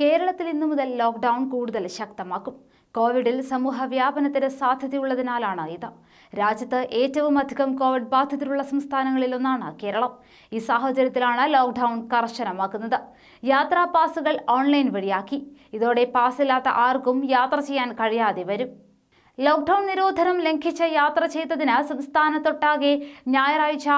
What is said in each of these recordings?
കേരളത്തിൽ ഇന്നു മുതൽ ലോക്ക്ഡൌൺ കൂടുതൽ ശക്തമാക്കും. കോവിഡിൽ സമൂഹ വ്യാപനത്തിന് സാധ്യതയുള്ളതിനാലാണ് ഇത്. രാജ്യത്ത് ഏറ്റവും അധികം കോവിഡ് ബാധിതരുള്ള സംസ്ഥാനങ്ങളിലൊന്നാണ് കേരളം. ഈ സാഹചര്യത്തിലാണ് ലോക്ക്ഡൌൺ കർശനമാക്കുന്നത്. യാത്രാ പാസുകൾ ഓൺലൈൻ വഴിയാക്കി. ഇതോടെ പാസില്ലാത്ത ആർക്കും യാത്ര ചെയ്യാൻ കഴിയാതെ വരും. ലോക്ക്ഡൌൺ നിരോധനം ലംഘിച്ച് യാത്ര ചെയ്തതിന് സംസ്ഥാനത്തൊട്ടാകെ ഞായറാഴ്ച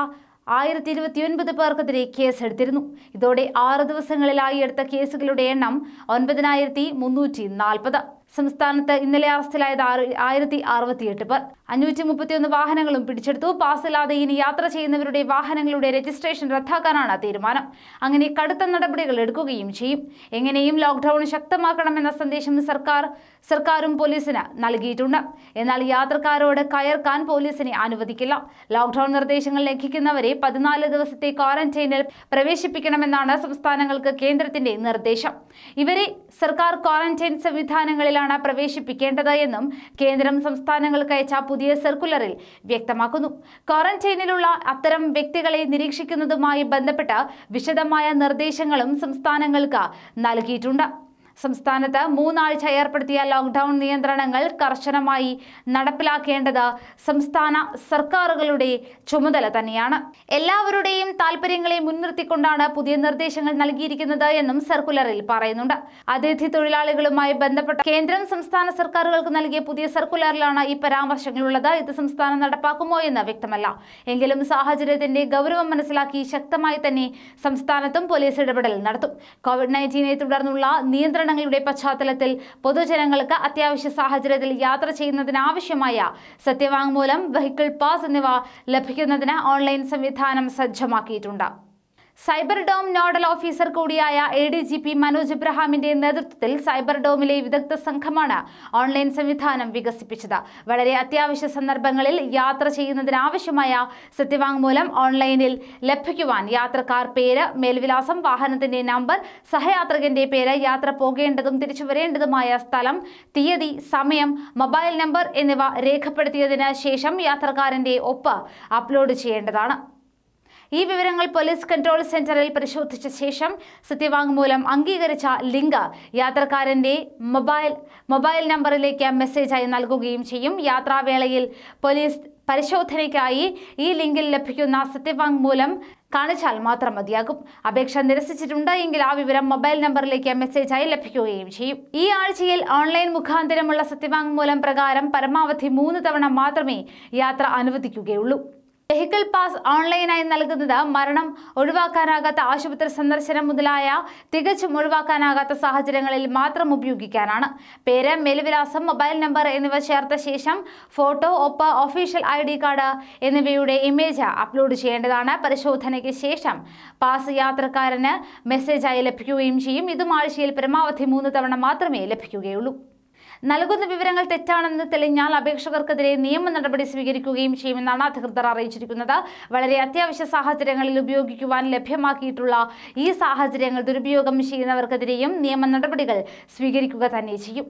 ആയിരത്തി ഇരുപത്തിയൊൻപത് പേർക്കെതിരെ കേസെടുത്തിരുന്നു. ഇതോടെ ആറ് ദിവസങ്ങളിലായി എടുത്ത കേസുകളുടെ എണ്ണം ഒൻപതിനായിരത്തി മുന്നൂറ്റി നാൽപ്പത് സംസ്ഥാനത്ത് ഇന്നലെ അറസ്റ്റിലായത് ആയിരത്തി അറുപത്തിയെട്ട് പേർ. അഞ്ഞൂറ്റി മുപ്പത്തിയൊന്ന് വാഹനങ്ങളും പിടിച്ചെടുത്തു. പാസ്സില്ലാതെ ഇനി യാത്ര ചെയ്യുന്നവരുടെ വാഹനങ്ങളുടെ രജിസ്ട്രേഷൻ റദ്ദാക്കാനാണ് തീരുമാനം. അങ്ങനെ കടുത്ത നടപടികൾ എടുക്കുകയും ചെയ്യും. എങ്ങനെയും ലോക്ക്ഡൌൺ ശക്തമാക്കണമെന്ന സന്ദേശം സർക്കാർ സർക്കാരും പോലീസിന് നൽകിയിട്ടുണ്ട്. എന്നാൽ യാത്രക്കാരോട് കയർക്കാൻ പോലീസിനെ അനുവദിക്കില്ല. ലോക്ക്ഡൌൺ നിർദ്ദേശങ്ങൾ ലംഘിക്കുന്നവരെ പതിനാല് ദിവസത്തെ ക്വാറന്റൈനിൽ പ്രവേശിപ്പിക്കണമെന്നാണ് സംസ്ഥാനങ്ങൾക്ക് കേന്ദ്രത്തിന്റെ നിർദ്ദേശം. ഇവരെ സർക്കാർ ക്വാറന്റൈൻ സംവിധാനങ്ങളിലാണ് പ്രവേശിപ്പിക്കേണ്ടത് എന്നും കേന്ദ്രം സംസ്ഥാനങ്ങൾക്ക് അയച്ച പുതിയ സർക്കുലറിൽ വ്യക്തമാക്കുന്നു. ക്വാറന്റൈനിലുള്ള അത്തരം വ്യക്തികളെ നിരീക്ഷിക്കുന്നതുമായി ബന്ധപ്പെട്ട് വിശദമായ നിർദ്ദേശങ്ങളും സംസ്ഥാനങ്ങൾക്ക് നൽകിയിട്ടുണ്ട്. സംസ്ഥാനത്ത് മൂന്നാഴ്ച ഏർപ്പെടുത്തിയ ലോക്ക്ഡൌൺ നിയന്ത്രണങ്ങൾ കർശനമായി നടപ്പിലാക്കേണ്ടത് സംസ്ഥാന സർക്കാരുകളുടെ ചുമതല തന്നെയാണ്. എല്ലാവരുടെയും താല്പര്യങ്ങളെ മുൻനിർത്തിക്കൊണ്ടാണ് പുതിയ നിർദ്ദേശങ്ങൾ നൽകിയിരിക്കുന്നത് എന്നും സർക്കുലറിൽ പറയുന്നുണ്ട്. അതിഥി തൊഴിലാളികളുമായി ബന്ധപ്പെട്ട കേന്ദ്രം സംസ്ഥാന സർക്കാരുകൾക്ക് നൽകിയ പുതിയ സർക്കുലറിലാണ് ഈ പരാമർശങ്ങളുള്ളത്. ഇത് സംസ്ഥാനം നടപ്പാക്കുമോ എന്ന് വ്യക്തമല്ല. എങ്കിലും സാഹചര്യത്തിന്റെ ഗൗരവം മനസ്സിലാക്കി ശക്തമായി തന്നെ സംസ്ഥാനത്തും പോലീസ് ഇടപെടൽ നടത്തും. കോവിഡ് നയന്റീനെ തുടർന്നുള്ള നിയന്ത്രണങ്ങളുടെ പശ്ചാത്തലത്തിൽ പൊതുജനങ്ങൾക്ക് അത്യാവശ്യ സാഹചര്യത്തിൽ യാത്ര ചെയ്യുന്നതിനാവശ്യമായ സത്യവാങ്മൂലം വെഹിക്കിൾ പാസ് എന്നിവ ലഭിക്കുന്നതിന് ഓൺലൈൻ സംവിധാനം സജ്ജമാക്കിയിട്ടുണ്ട്. സൈബർ ഡോം നോഡൽ ഓഫീസർ കൂടിയായ A D G P Manoj ഇബ്രഹാമിന്റെ നേതൃത്വത്തിൽ സൈബർ ഡോമിലെ വിദഗ്ധ സംഘമാണ് ഓൺലൈൻ സംവിധാനം വികസിപ്പിച്ചത്. വളരെ അത്യാവശ്യ സന്ദർഭങ്ങളിൽ യാത്ര ചെയ്യുന്നതിനാവശ്യമായ സത്യവാങ്മൂലം ഓൺലൈനിൽ ലഭിക്കുവാൻ യാത്രക്കാർ പേര് മേൽവിലാസം വാഹനത്തിന്റെ നമ്പർ സഹയാത്രികന്റെ പേര് യാത്ര പോകേണ്ടതും തിരിച്ചു വരേണ്ടതുമായ സ്ഥലം തീയതി സമയം മൊബൈൽ നമ്പർ എന്നിവ രേഖപ്പെടുത്തിയതിന് ശേഷം യാത്രക്കാരന്റെ ഒപ്പ് അപ്ലോഡ് ചെയ്യേണ്ടതാണ്. ഈ വിവരങ്ങൾ പോലീസ് കൺട്രോൾ സെന്ററിൽ പരിശോധിച്ച ശേഷം സത്യവാങ്മൂലം അംഗീകരിച്ച ലിങ്ക് യാത്രക്കാരന്റെ മൊബൈൽ മൊബൈൽ നമ്പറിലേക്ക് മെസ്സേജായി നൽകുകയും ചെയ്യും. യാത്രാവേളയിൽ പോലീസ് പരിശോധനയ്ക്കായി ഈ ലിങ്കിൽ ലഭിക്കുന്ന സത്യവാങ്മൂലം കാണിച്ചാൽ മാത്രം മതിയാകും. അപേക്ഷ നിരസിച്ചിട്ടുണ്ട് എങ്കിൽ ആ വിവരം മൊബൈൽ നമ്പറിലേക്ക് മെസ്സേജായി ലഭിക്കുകയും ചെയ്യും. ഈ ആഴ്ചയിൽ ഓൺലൈൻ മുഖാന്തരമുള്ള സത്യവാങ്മൂലം പ്രകാരം പരമാവധി മൂന്ന് തവണ മാത്രമേ യാത്ര അനുവദിക്കുകയുള്ളൂ. വെഹിക്കിൾ പാസ് ഓൺലൈനായി നൽകുന്നത് മരണം ഒഴിവാക്കാനാകാത്ത ആശുപത്രി സന്ദർശനം മുതലായ തികച്ചും ഒഴിവാക്കാനാകാത്ത സാഹചര്യങ്ങളിൽ മാത്രം ഉപയോഗിക്കാനാണ്. പേര് മേൽവിലാസം മൊബൈൽ നമ്പർ എന്നിവ ചേർത്ത ശേഷം ഫോട്ടോ ഒപ്പ് ഒഫീഷ്യൽ ഐ ഡി കാർഡ് എന്നിവയുടെ ഇമേജ് അപ്ലോഡ് ചെയ്യേണ്ടതാണ്. പരിശോധനയ്ക്ക് ശേഷം പാസ് യാത്രക്കാരന് മെസ്സേജായി ലഭിക്കുകയും ചെയ്യും. ഇതും ആഴ്ചയിൽ പരമാവധി മൂന്ന് തവണ മാത്രമേ ലഭിക്കുകയുള്ളൂ. നൽകുന്ന വിവരങ്ങൾ തെറ്റാണെന്ന് തെളിഞ്ഞാൽ അപേക്ഷകർക്കെതിരെ നിയമ നടപടി സ്വീകരിക്കുകയും ചെയ്യുമെന്നാണ് അധികൃതർ അറിയിച്ചിരിക്കുന്നത്. വളരെ അത്യാവശ്യ സാഹചര്യങ്ങളിൽ ഉപയോഗിക്കുവാൻ ലഭ്യമാക്കിയിട്ടുള്ള ഈ സാഹചര്യങ്ങൾ ദുരുപയോഗം ചെയ്യുന്നവർക്കെതിരെയും നിയമ നടപടികൾ സ്വീകരിക്കുക തന്നെ ചെയ്യും.